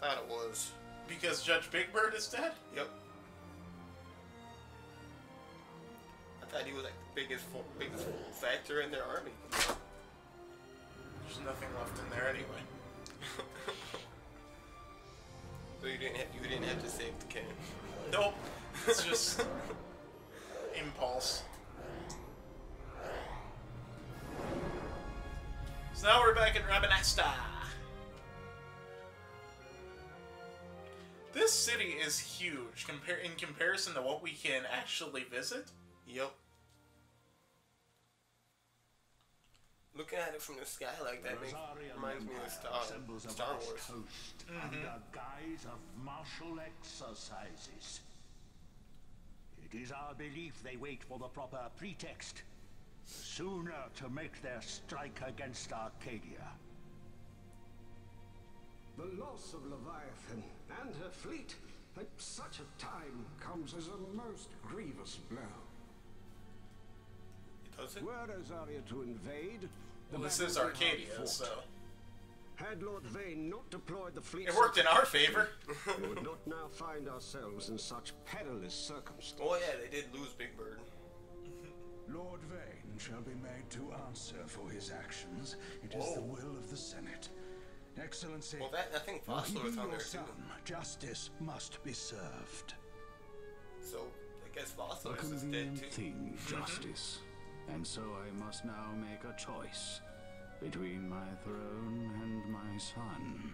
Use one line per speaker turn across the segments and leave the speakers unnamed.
thought it was.
Because Judge Big Bird is dead?
Yep. I thought he was like the biggest fo- biggest factor in their army.
There's nothing left in there anyway.
So you didn't have, you didn't have to save the king.
Nope. It's just impulse. So now we're back in Rabanastre. This city is huge compar- in comparison to what we can actually visit.
Yep. Looking at it from the sky like that makes, reminds me of
Empire
Star,
assembles a
Star
vast
Wars.
Mm-hmm. under guise of martial exercises. It is our belief they wait for the proper pretext, the sooner to make their strike against Archadia.
The loss of Leviathan and her fleet at such a time comes as a most grievous blow.
Does it?
Were Rozarria to invade, the
Well, this is
would be hard Archadia,
so
Had Lord Vayne not deployed the fleet,
it worked in our favor.
we would not now find ourselves in such perilous circumstances.
Oh yeah, they did lose Big Bird.
Lord Vayne shall be made to answer for his actions. It is the
oh.
will of the Senate. Excellency,
Well, that I think
will he
Vossler
be
was on
your
there too.
son, justice must be served.
So I guess Vossler
A
is dead
convenient
too.
thing, mm-hmm. justice. And so I must now make a choice between my throne and my son.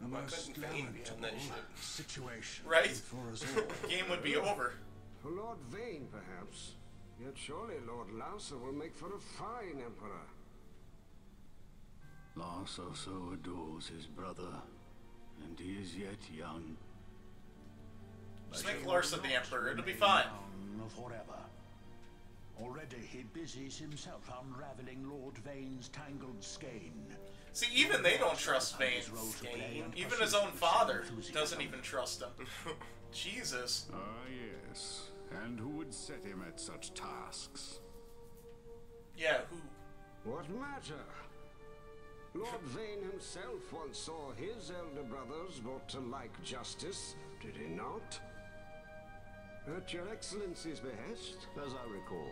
A
Why
most
couldn't Vayne be
lamentable situation
Right?
for us all.
Game would be over.
Lord Vayne, perhaps. Yet surely Lord Larsa will make for a fine emperor.
Lars also adores his brother, and he is yet young.
Just make Larson the Emperor, it'll be fine.
Down Forever. Already he busies himself unraveling Lord Vayne's tangled skein.
See, even they don't trust Vayne's game. Even his own father doesn't even trust him. Jesus.
Ah, yes. And who would set him at such tasks?
Yeah, who?
What matter? Lord Vayne himself once saw his elder brothers brought to like justice, did he not? At your excellency's behest, as I recall.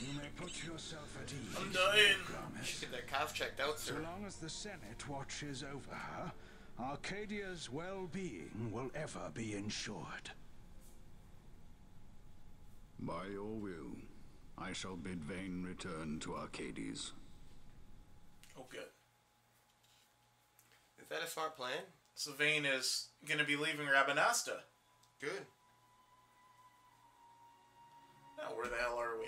You may put yourself at ease.
I'm dying.
Gramis.
Get that cough checked out, sir.
So long as the Senate watches over her, Archadia's well-being will ever be ensured.
By your will, I shall bid Vayne return to Archades.
Oh, good.
Is that a smart plan?
So Vayne is gonna be leaving Rabanastre.
Good.
Now, where the hell are we?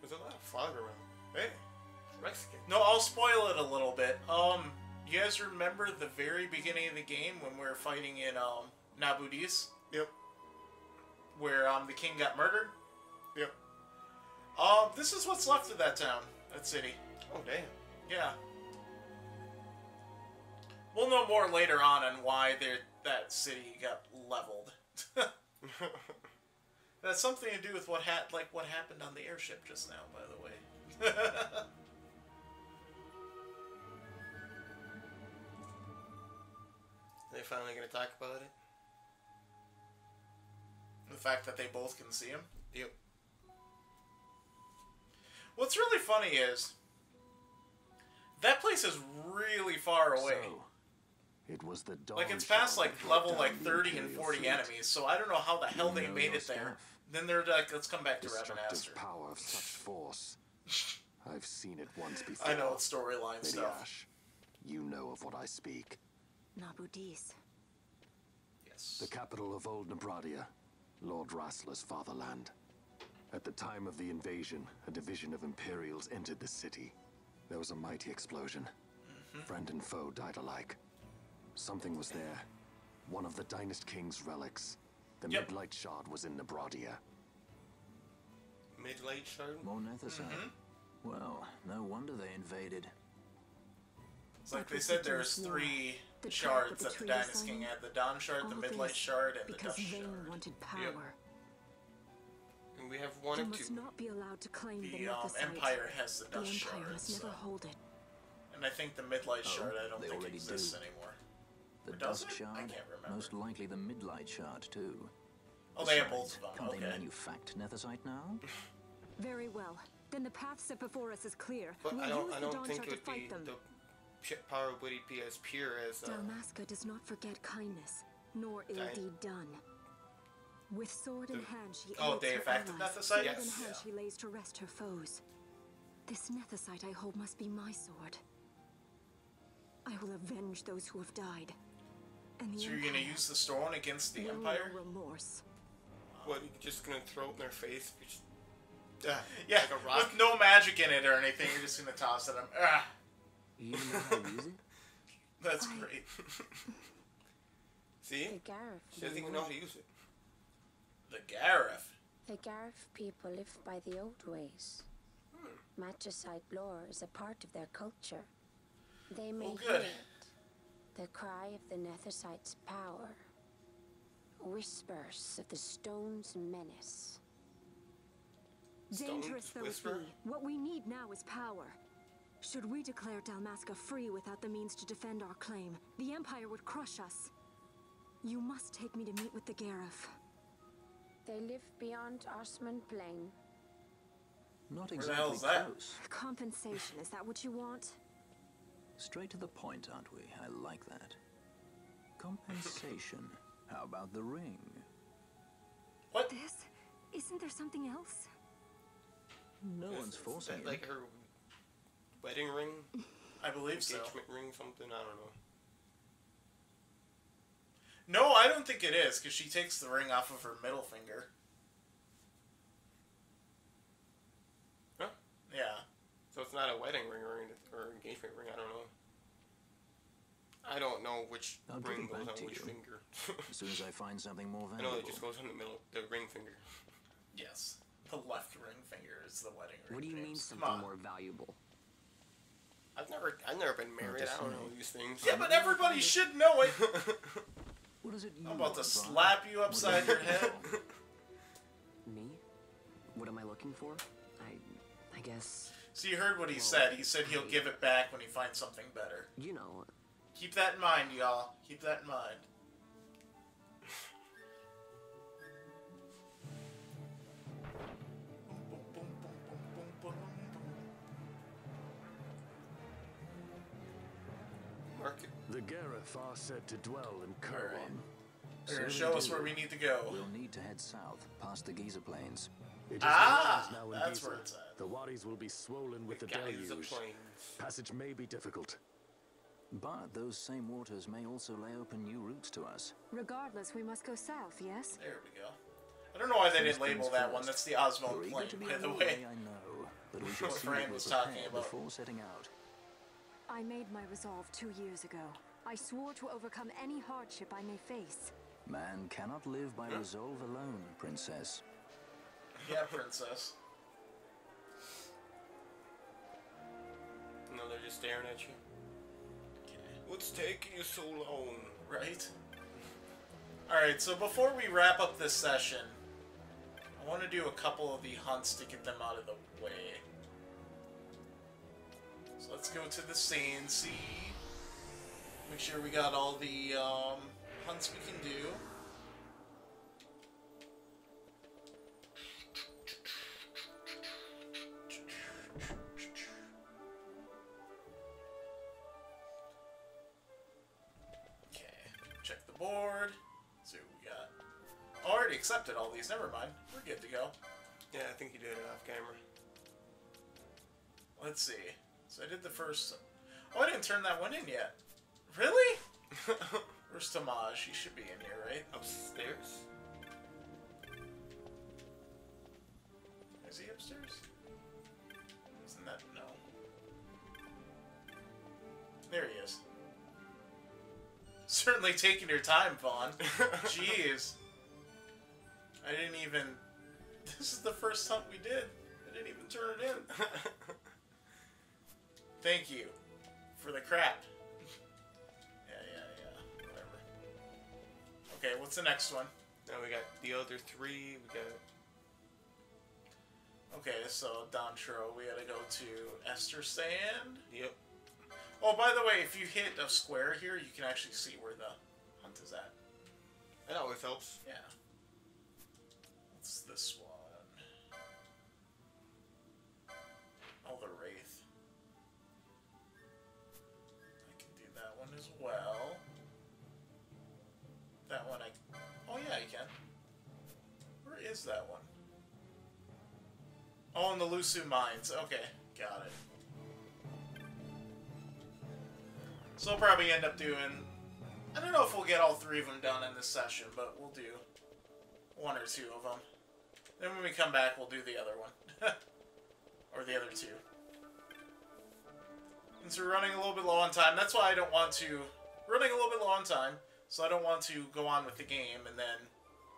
There's a lot of fog around. Hey, Mexican.
No, I'll spoil it a little bit. Um, you guys remember the very beginning of the game when we were fighting in um Nabudis,
Yep.
where um the king got murdered?
Yep.
Um, this is what's left of that town, that city.
Oh damn.
Yeah. We'll know more later on on why that city got leveled. That's something to do with what ha- like what happened on the airship just now, by the way.
Are they finally gonna talk about it?
The fact that they both can see him.
Yep.
What's really funny is that place is really far away.
So, it was the dawn
like it's past like level like 30 and 40
fleet.
enemies, so I don't know how the hell they made it there.
stuff.
Then they're like, let's come back to
Destructive
Rabanastre.
power of such force. I've seen it once before.
I know it's storyline stuff.
Ashe, you know of what I speak.
Nabudis.
Yes.
The capital of Old Nabradia, Lord Rasler's fatherland. At the time of the invasion, a division of Imperials entered the city. There was a mighty explosion. Friend and foe died alike. Something was there. One of the Dynast King's relics. The
Yep.
Midlight Shard was in Nabradia.
Mid-late shard.
More Nethicite.
Mm-hmm.
Well, no wonder they invaded.
It's like they said
the
there's three
The
shards
that
that the
betrayed
Dynast
us
King had: the Dawn Shard, the Midlight Shard, and the
because
Dust
Vayne
Shard.
wanted
Yep.
power.
And we have I've wanted
you must
to.
not be allowed to claim the,
The um, Empire has the
The
dust
Empire
shard,
must
so.
never hold it.
and I think the midlight
Oh,
shard I don't think
already
exists
do.
anymore.
The
Or does
dust
it? I
shard,
can't remember.
most likely the midlight shard too.
Oh, they have both of them.
Can't they
Okay.
manufacture nethicite now?
Very well. Then the path set before us is clear.
But
we'll
I don't.
use
I
the
don't
Dawn
think
Shard
it
to
would be
fight them.
the pi- power would it be as pure as. Uh,
Dalmasca does not forget kindness, nor ill deed done. With sword in hand, she
Oh,
aids
they
her
have active
allies.
nethicite?
Sword in
Yes.
hand,
Yeah.
she lays to rest her foes. This nethicite I hold must be my sword. I will avenge those who have died. And the
So you're gonna use the stone against the Empire?
know remorse.
what? You just gonna throw it in their face? You just- Ah,
Yeah,
Like a rock.
with no magic in it or anything. You're just gonna toss at them. Ah,
You even know how to use it?
that's
I-
great.
See?
The Garif.
She doesn't even know how to use it.
The Garif.
The Garif people live by the old ways.
Hmm.
Matricide lore is a part of their culture. They may
Oh,
hear it. The cry of the Nethicite's power. Whispers of the stone's menace.
Dangerous
Stone's
though it be, what we need now is power. Should we declare Dalmasca free without the means to defend our claim, the Empire would crush us. You must take me to meet with the Garif.
They live beyond Ozmone Plain.
Not exactly close.
Compensation, is that what you want?
Straight to the point, aren't we? I like that. Compensation. How about the ring?
What?
This? Isn't there something else?
No
Is-
one's forcing
that
it.
Like her wedding ring,
I believe so.
engagement ring, something. I don't know.
No, I don't think it is, because she takes the ring off of her middle finger.
Huh?
Yeah.
So it's not a wedding ring or, or engagement ring. I don't know. I don't know which
I'll give
ring goes on which
you.
finger.
As soon as I find something more
I
valuable.
know it just goes on the middle, the ring finger.
Yes. The left ring finger is the wedding ring.
What do you mean
James. Come
something more valuable?
I've never, I've never been oh, married.
to
I don't know these things.
Yeah, but everybody should know it.
What is it you
I'm about to
want, Vaan?
slap you upside your head.
Me? What am I looking for? I, I guess,
So you heard what he said. He said he'll give it back when he finds something better.
you know,
Keep that in mind, y'all. Keep that in mind.
Market.
The Garif are said to dwell in
Alright.
Kurwan.
They're gonna show us where we need to go.
We'll need to head south, past the Giza Plains.
It is
Ah,
the now in
that's
Giza.
where it's at.
The wadis will be swollen with the,
Guys of
deluge.
planes.
Passage may be difficult.
But those same waters may also lay open new routes to us.
Regardless, we must go south, yes?
There we go. I don't know why they didn't label that one. That's the Osmo
You're
plane, by the way.
I know, but we should
What
see
Fran
that we're
was talking
prepared
about.
before setting out.
I made my resolve two years ago. I swore to overcome any hardship I may face.
Man cannot live by resolve alone, princess.
Yeah, princess.
No, they're just staring at you. What's taking you so long?
Right? Alright, so before we wrap up this session, I want to do a couple of the hunts to get them out of the way. So let's go to the Sand Sea. Make sure we got all the um, hunts we can do. Okay, check the board. See what we got. Already accepted all these. Never mind. We're good to go.
Yeah, I think you did it off camera.
Let's see. So I did the first. Oh, I didn't turn that one in yet. Really? Where's Tomaj? He should be in here, right?
Upstairs?
Is he upstairs? Isn't that no? There he is. Certainly taking your time, Vaan. Jeez. I didn't even. This is the first hunt we did. I didn't even turn it in. Thank you for the crap. Yeah, yeah, yeah. Whatever. Okay, what's the next one?
Now we got the other three. We got
Okay, so Dantro, we gotta go to Estersand.
Yep.
Oh, by the way, if you hit a square here, you can actually see where the hunt is at.
That always helps.
Yeah. What's this one? Is that one? Oh, in the Lhusu Mines. Okay, got it. So we'll probably end up doing... I don't know if we'll get all three of them done in this session, but we'll do one or two of them. Then when we come back, we'll do the other one. or the other two. Since we're running a little bit low on time, that's why I don't want to... Running a little bit low on time, so I don't want to go on with the game and then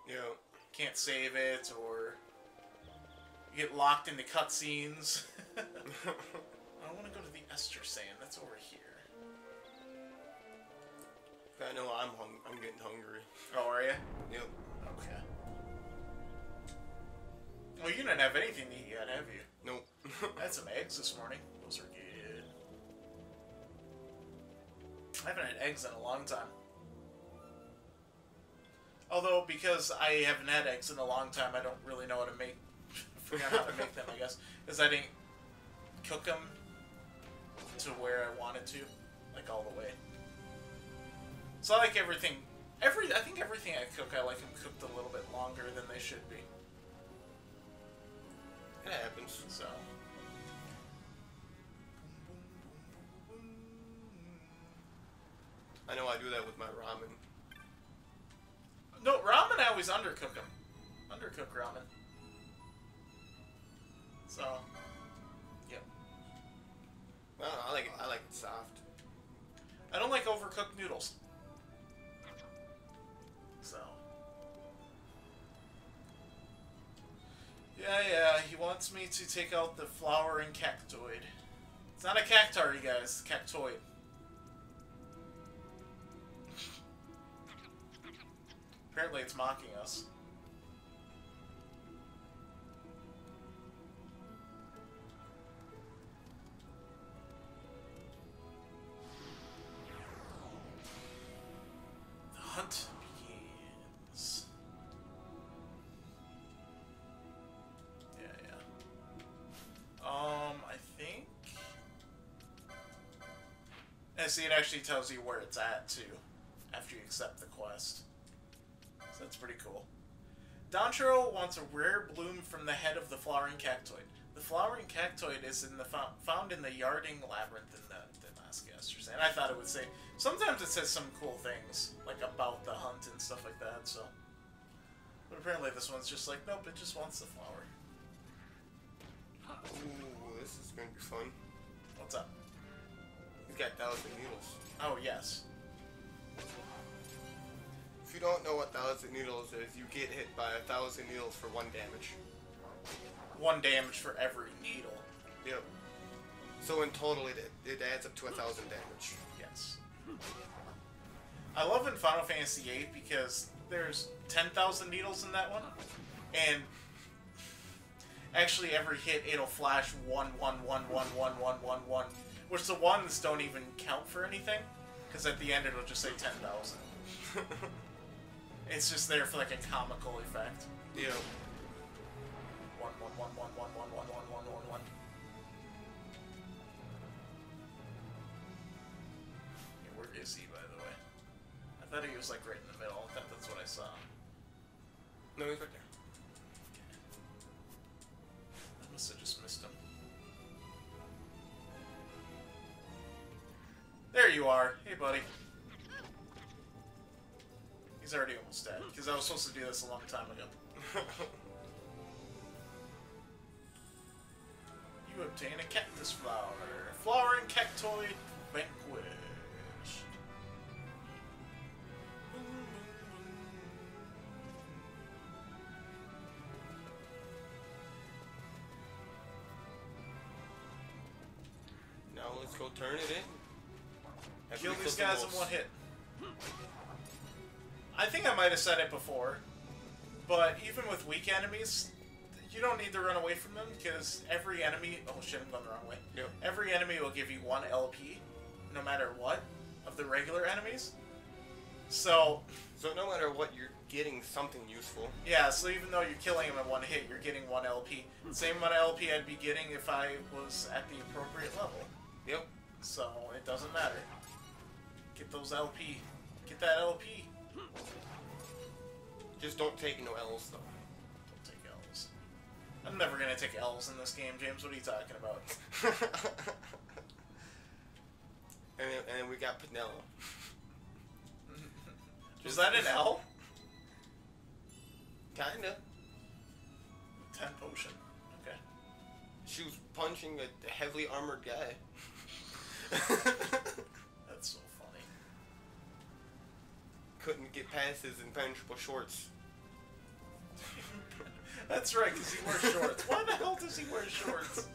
Yeah.
Can't save it or you get locked into cutscenes. I want to go to the Estersand. That's over here.
I know I'm hung- I'm getting hungry.
Oh, are you?
Yep.
Okay. Well, you didn't have anything to eat yet, have you?
Nope.
I had some eggs this morning. Those are good. I haven't had eggs in a long time. Although, because I haven't had eggs in a long time, I don't really know how to make. forgot how to make them, I guess, because I didn't cook them to where I wanted to, like all the way. So I like everything. Every I think everything I cook, I like them cooked a little bit longer than they should be.
It happens.
So.
I know I do that with my ramen.
No, ramen I always undercook them. Undercook ramen. So, yep.
I, I like it. I like it soft.
I don't like overcooked noodles. So. Yeah, yeah, he wants me to take out the flowering cactoid. It's not a cactar, you guys, cactoid. Apparently it's mocking us. The hunt begins. Yeah, yeah. Um, I think. And see, it actually tells you where it's at too, after you accept the quest. That's pretty cool. Dontrell wants a rare bloom from the head of the flowering cactoid. The flowering cactoid is in the found, found in the Yardang labyrinth in the Damascus. And I thought it would say. Sometimes it says some cool things like about the hunt and stuff like that. So, but apparently this one's just like nope. It just wants the flower.
Ooh, this is gonna be fun.
What's up?
He's got thousand needles.
Oh yes.
If you don't know what thousand needles is, you get hit by a thousand needles for one damage.
One damage for every needle.
Yep. So in total, it it adds up to a thousand damage.
Yes. I love in Final Fantasy VIII because there's 10,000 needles in that one, and actually every hit it'll flash one, one, one, one, one, one, one, one, which the ones don't even count for anything, because at the end it'll just say 10,000. it's just there for like a comical effect.
Yeah.
One, one, one, one, one, one, one, one, one, one, one. Yeah, where is he, by the way? I thought he was like right in the middle. I thought that's what I saw.
No, he's right there.
I must have just missed him. There you are. Hey, buddy. He's already almost dead, because I was supposed to do this a long time ago. you obtain a cactus flower. Flowering cactoid vanquished.
Now let's go turn it in. After
Kill these guys in one hit. I think I might have said it before, but even with weak enemies, you don't need to run away from them because every enemy. Oh shit! I'm going the wrong way.
Yep.
Every enemy will give you one LP, no matter what, of the regular enemies. So
So no matter what, you're getting something useful.
yeah, so even though you're killing them in one hit, you're getting one LP. Same amount of LP I'd be getting if I was at the appropriate level.
Yep.
So it doesn't matter. Get those LP. Get that LP.
Just don't take no L's though.
Don't take L's. I'm never gonna take L's in this game, James. What are you talking about?
and then, and then we got Penelo.
Is that an L?
Kinda.
Ten potion. Okay.
She was punching a heavily armored guy. Couldn't get past his impenetrable shorts.
That's right, because he wears shorts. Why the hell does he wear shorts?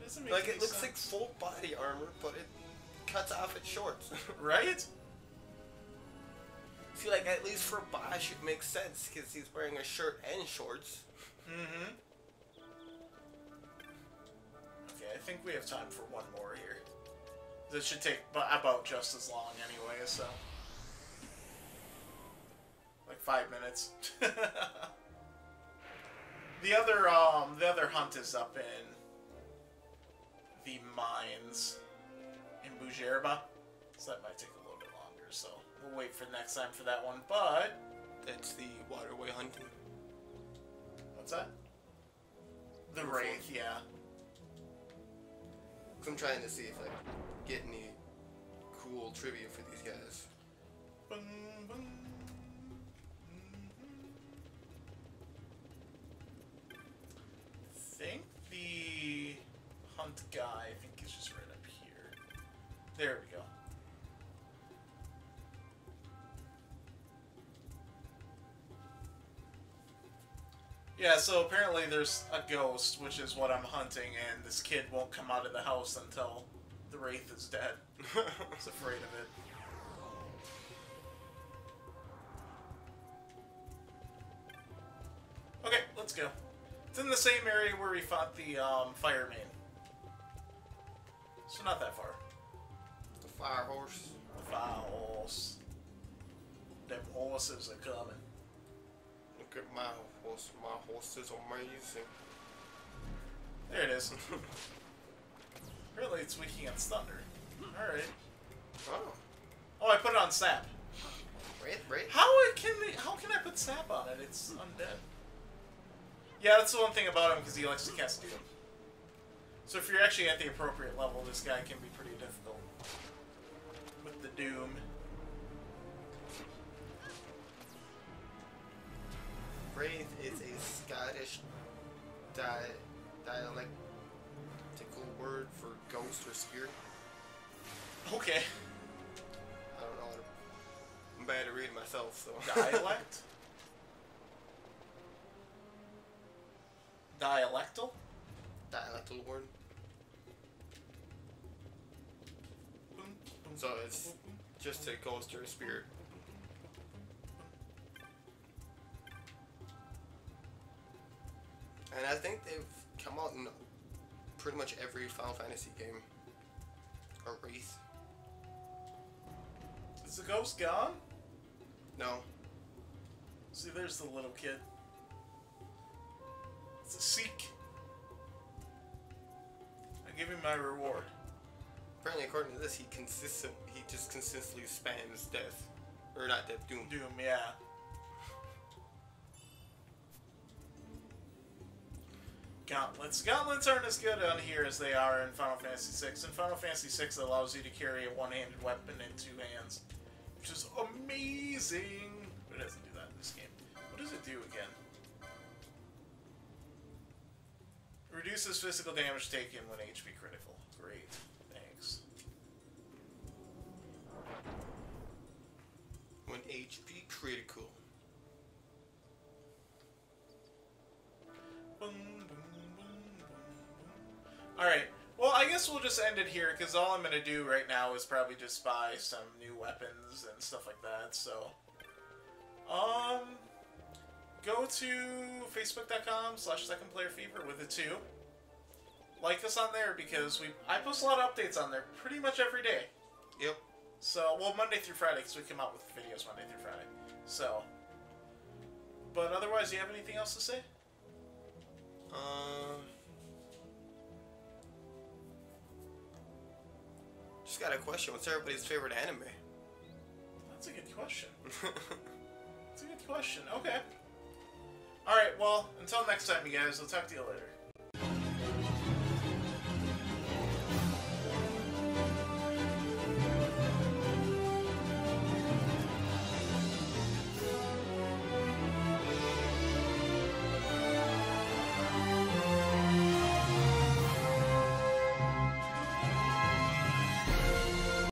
Doesn't make
Like it looks
sense.
like full body armor, but it cuts off at shorts.
right?
See, like at least for Basch, it makes sense because he's wearing a shirt and shorts.
Mm-hmm. Okay, I think we have time for one more here. This should take about just as long anyway, so. Like five minutes. the other um the other hunt is up in the mines in Bhujerba. So that might take a little bit longer, so we'll wait for next time for that one. But
That's the waterway hunting.
what's that? The Wraith, yeah.
I'm trying to see if I can get any cool trivia for these guys.
Bung, bung. Yeah, so apparently there's a ghost, which is what I'm hunting, and this kid won't come out of the house until the wraith is dead. He's afraid of it. Okay, let's go. It's in the same area where we fought the um, fire main. So not that far.
the fire horse.
The fire horse. Them horses are coming.
Look at my horse. My horse is amazing.
There it is. Apparently it's weak against thunder. Alright.
Oh,
Oh, I put it on sap.
right, right.
How can how can I put sap on it? It's undead. Yeah, that's the one thing about him because he likes to cast doom. So if you're actually at the appropriate level, this guy can be pretty difficult with the doom.
Wraith is a Scottish di- dialectical word for ghost or spirit.
Okay.
I don't know. How to, I'm bad at reading myself, so.
Dialect? Dialectal?
Dialectal word. So it's just a ghost or a spirit. And I think they've come out in pretty much every Final Fantasy game. Or Wraith.
Is the ghost gone?
No.
See, there's the little kid. It's a Seek. I give him my reward.
Apparently, according to this, he consistent he just consistently spams death, or not death, doom.
Doom, yeah. Gauntlets. Gauntlets aren't as good on here as they are in Final Fantasy VI. In Final Fantasy VI, it allows you to carry a one-handed weapon in two hands, which is amazing. But it doesn't do that in this game. What does it do again? Reduces physical damage taken
when HP critical.
Alright, well, I guess we'll just end it here, because all I'm going to do right now is probably just buy some new weapons and stuff like that, so... Um... go to facebook.com slash second player fever with a two. Like us on there because we I post a lot of updates on there pretty much every day.
Yep.
So, well, Monday through Friday, because we come out with videos Monday through Friday. So, but otherwise, do you have anything else to say?
Um. Just got a question. What's everybody's favorite anime?
That's a good question. That's a good question. Okay. All right. Well, until next time, you guys. I'll talk to you later.